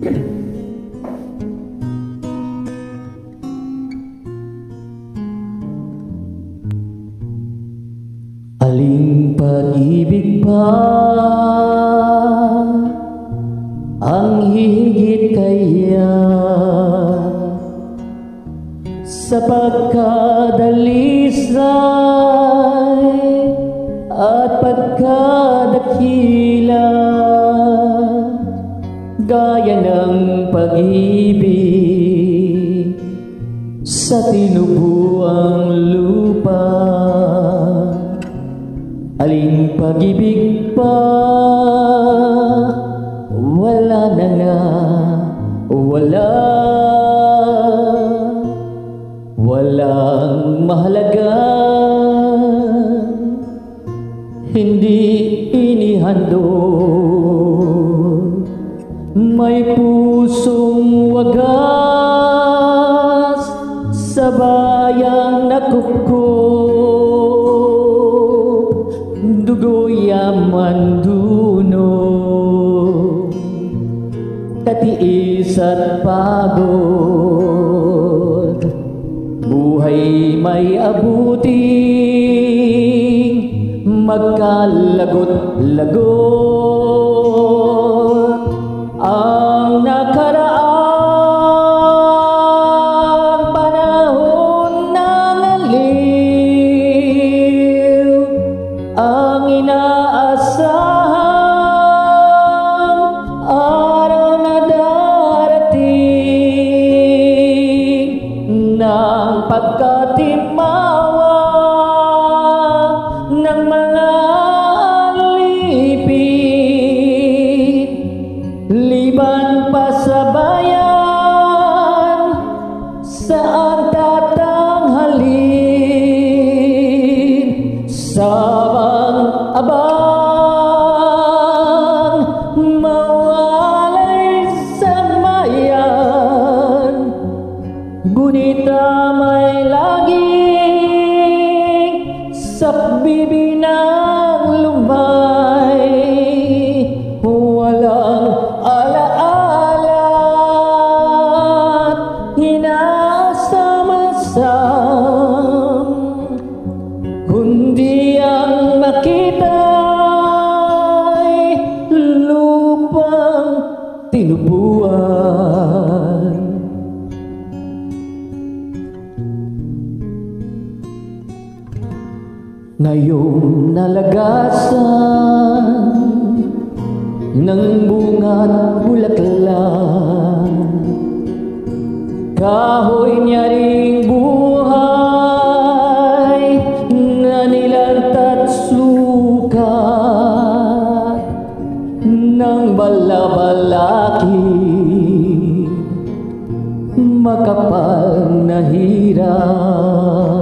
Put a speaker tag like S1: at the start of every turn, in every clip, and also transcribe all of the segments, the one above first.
S1: Aling pag-ibig pa ang higit kaya sa pagkadalisay at pagkadakila gaya ng pag-ibig sa tinubuang lupa. Aling pag-ibig pa wala na nga wala. Walang mahalaga at pagod. Buhay may abuting magkalagot-lagot. Ang nakaraang panahon ng aliw ang inaasahang ng pagkatimawa ng mga liban pa sa bayan saan tatanghalin sabang abang Ngayong nalagasan ng bunga't bulaklak. Kahoy niya ring buhay na nilantat sukat ng balabalaki. Makapal na hirap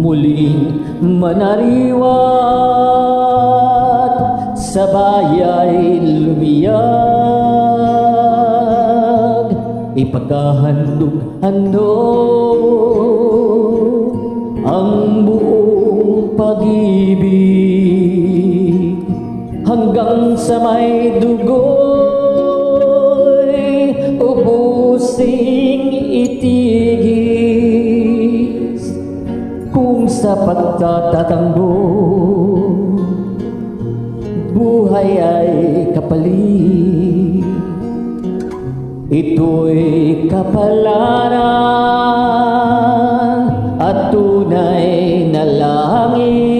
S1: muling manariwat sa bayay lumiyag. Ipagkahandog-handog ang buong pag-ibig. Hanggang sa may dugo'y kung sa pagtatatanggo buhay ay kapalit. Ito'y kapalaran at tunay na langit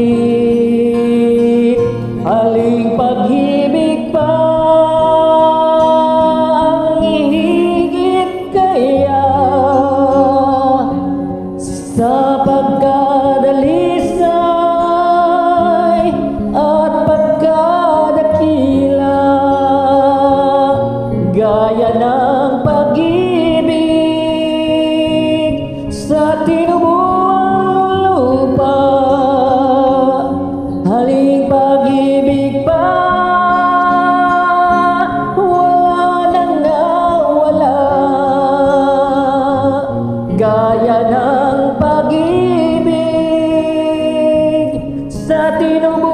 S1: Latino